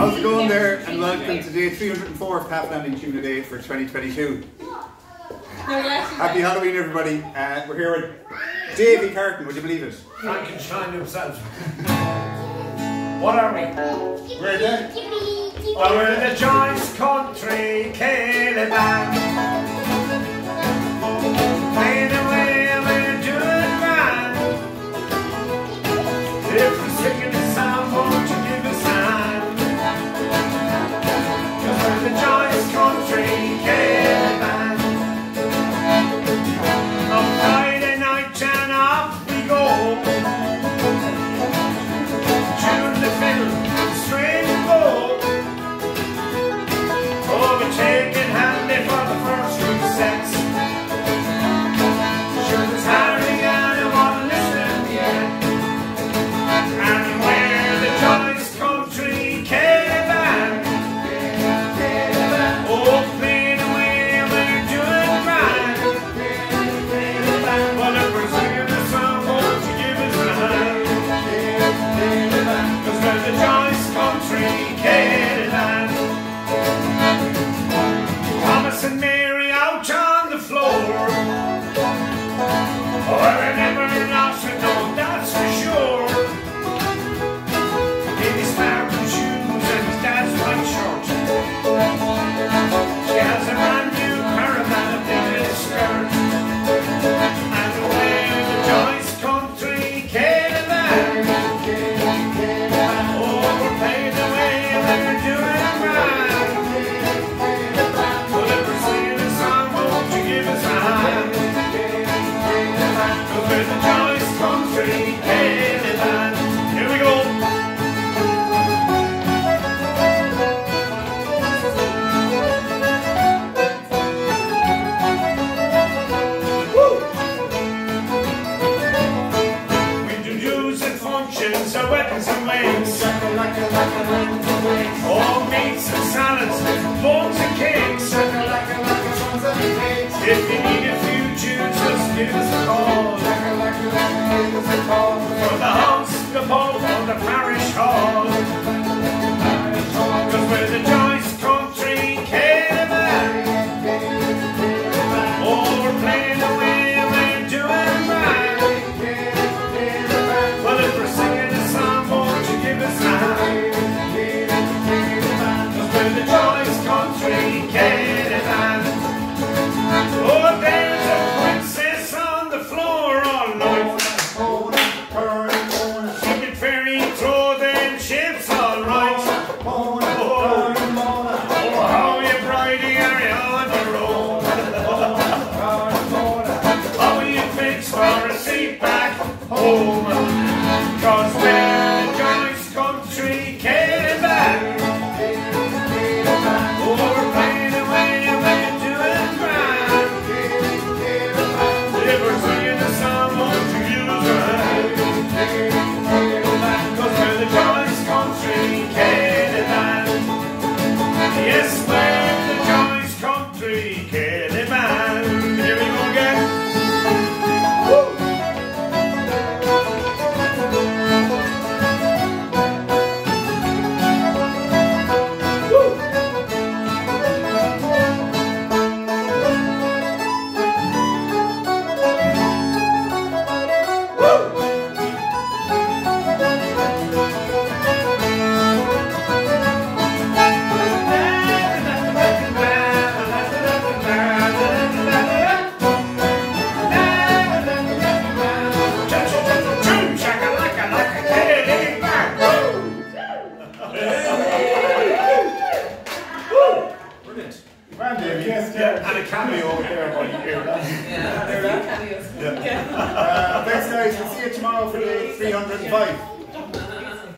How's it going there? And welcome to day 304 of Half Landing Tune a Day for 2022. Happy Halloween, everybody. Uh, we're here with Davy Carton, would you believe it? Frankenstein himself. what are we? We're in the, well, we're the Joyce Country, Ceile head. All meats and salads, buns and cakes. If you need a few tunes, just give us a call. got over there, you hear that? Yeah. Yeah. Uh, thanks, guys. We'll see you tomorrow for the 305.